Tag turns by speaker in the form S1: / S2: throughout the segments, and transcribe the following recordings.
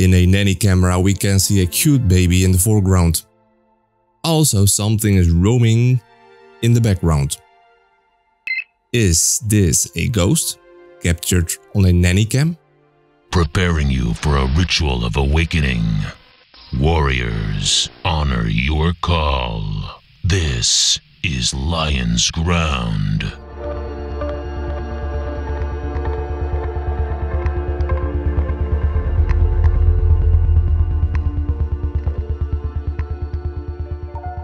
S1: In a nanny camera we can see a cute baby in the foreground. Also something is roaming in the background. Is this a ghost captured on a nanny cam?
S2: Preparing you for a ritual of awakening. Warriors, honor your call. This is Lions Ground.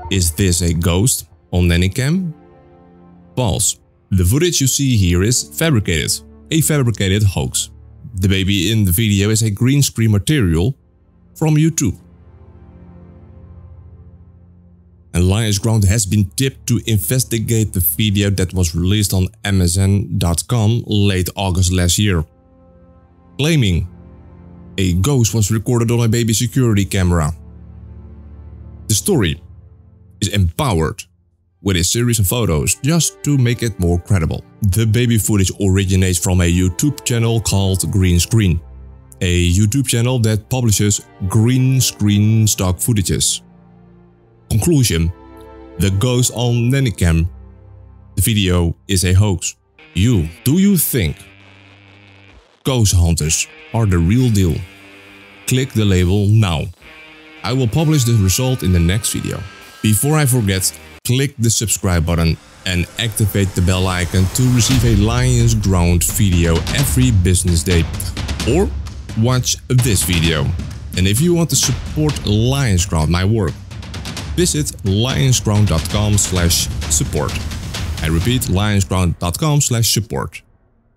S1: Is this a ghost on Nannycam? False. The footage you see here is fabricated, a fabricated hoax. The baby in the video is a green screen material from YouTube. And Lions Ground has been tipped to investigate the video that was released on Amazon.com late August last year, claiming a ghost was recorded on a baby security camera. The story is empowered with a series of photos just to make it more credible. The baby footage originates from a YouTube channel called Green Screen, a YouTube channel that publishes green screen stock footages. Conclusion The ghost on Nannycam. The video is a hoax. You, do you think ghost hunters are the real deal? Click the label now. I will publish the result in the next video. Before I forget, click the subscribe button and activate the bell icon to receive a Lions Ground video every business day. Or watch this video. And if you want to support Lions Ground, my work, visit lionsground.com slash support. I repeat, lionsground.com slash support.